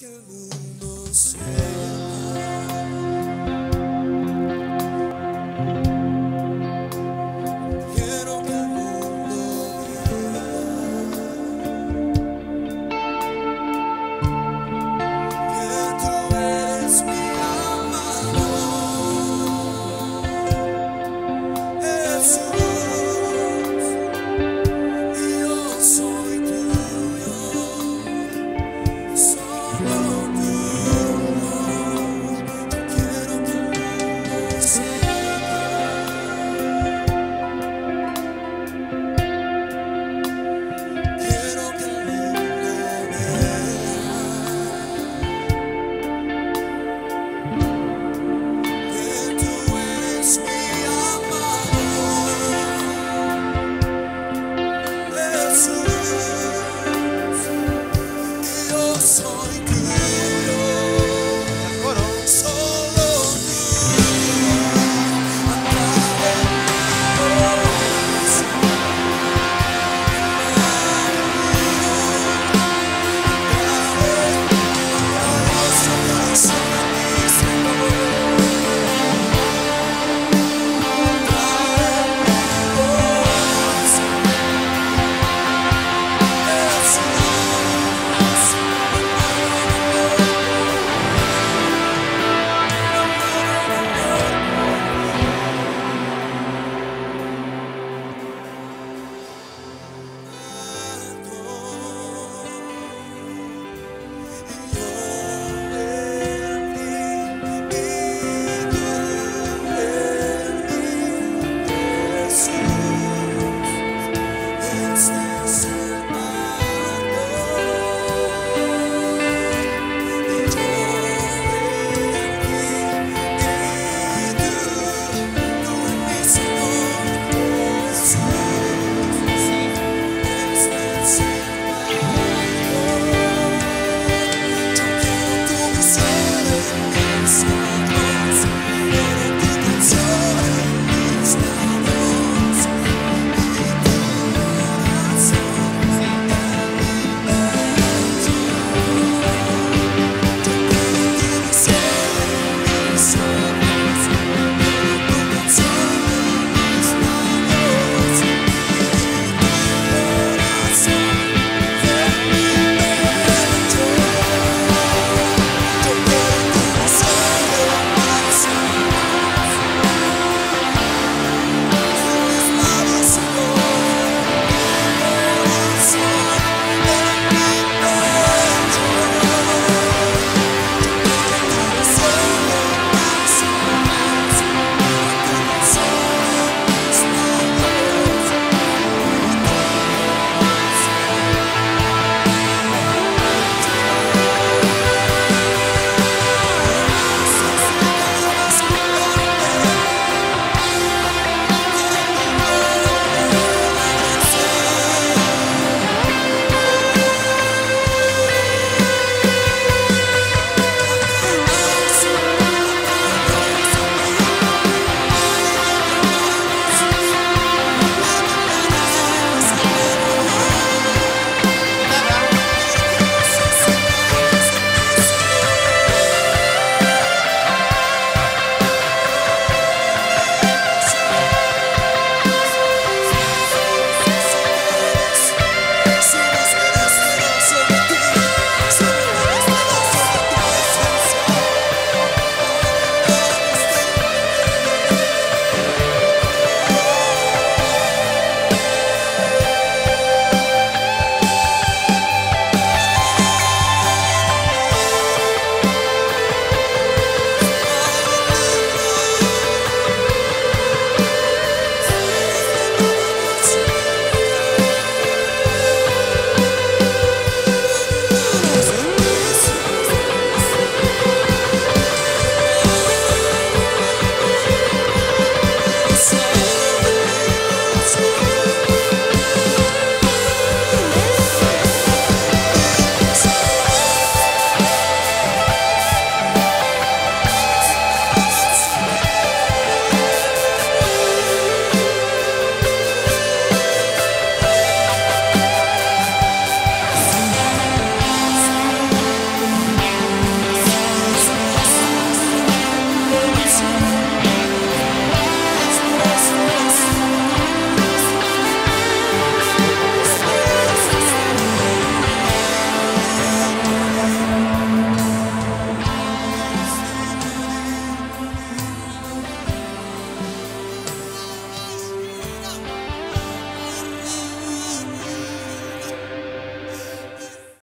que mundo é